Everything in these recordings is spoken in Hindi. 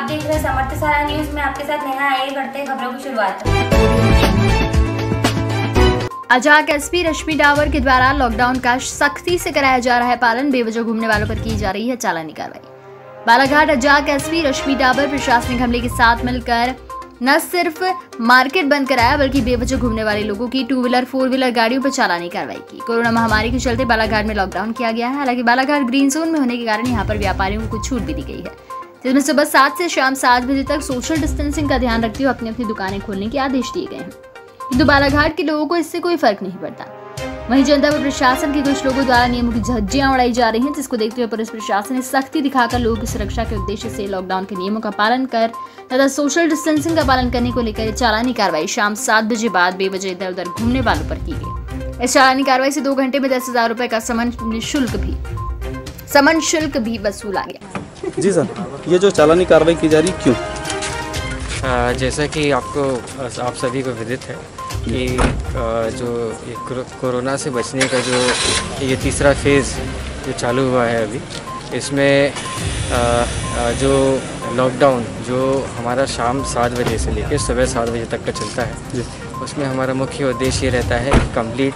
आप देख रहे हैं समर्थ सारा न्यूज़। में आपके साथ नेहा आइए करते हैं खबरों की शुरुआत। अजाक एसपी रश्मि डावर के द्वारा लॉकडाउन का सख्ती से कराया जा रहा है पालन, बेवजह घूमने वालों पर की जा रही है चालानी कार्रवाई। बालाघाट अजाक एसपी रश्मि डावर प्रशासनिक हमले के साथ मिलकर न सिर्फ़ मार्केट बंद कराया, बल्कि बेवजह घूमने वाले लोगों की टू व्हीलर फोर व्हीलर गाड़ियों पर चालानी कार्रवाई की। कोरोना महामारी के चलते बालाघाट में लॉकडाउन किया गया है। हालाँकि बालाघाट ग्रीन जोन में होने के कारण यहाँ पर व्यापारियों को छूट भी दी गई है। जिसमें सुबह सात से शाम सात बजे तक सोशल डिस्टेंसिंग का ध्यान रखते हुए अपनी अपनी दुकानें खोलने के आदेश दिए गए हैं। किंतु बालाघाट के लोगों को इससे कोई फ़र्क नहीं पड़ता। वहीं जनता व प्रशासन के कुछ लोगों द्वारा नियमों की झज्जियाँ उड़ाई जा रही हैं, जिसको देखते हुए पुलिस प्रशासन ने सख्ती दिखाकर लोगों की सुरक्षा के उद्देश्य से लॉकडाउन के नियमों का पालन कर तथा सोशल डिस्टेंसिंग का पालन करने को लेकर चालानी कार्रवाई शाम सात बजे बाद बेवजह इधर उधर घूमने वालों पर की गई। इस चालानी कार्रवाई से दो घंटे में दस हज़ार रुपए का समन शुल्क भी समन शुल्क भी वसूला गया। जी सर। ये जो चालानी कार्रवाई की जा रही क्यों? आ, जैसा कि आपको आप सभी को विदित है कि जो। कोरोना से बचने का जो ये तीसरा फ़ेज़ जो चालू हुआ है अभी इसमें जो लॉकडाउन जो हमारा शाम सात बजे से लेकर सुबह सात बजे तक का चलता है उसमें हमारा मुख्य उद्देश्य ये रहता है कि कंप्लीट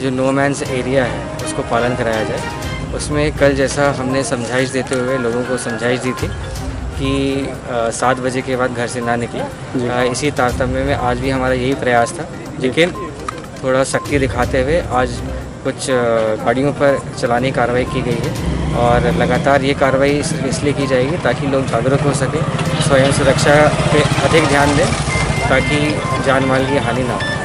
जो नो मैंस एरिया है उसको पालन कराया जाए। उसमें कल जैसा हमने समझाइश देते हुए लोगों को समझाइश दी थी कि सात बजे के बाद घर से ना निकले। इसी तारतम्य में आज भी हमारा यही प्रयास था। लेकिन थोड़ा सख्ती दिखाते हुए आज कुछ गाड़ियों पर चलानी कार्रवाई की गई है और लगातार ये कार्रवाई इसलिए की जाएगी ताकि लोग जागरूक हो सकें स्वयं सुरक्षा पे अधिक ध्यान दें ताकि जान माल की हानि ना हो।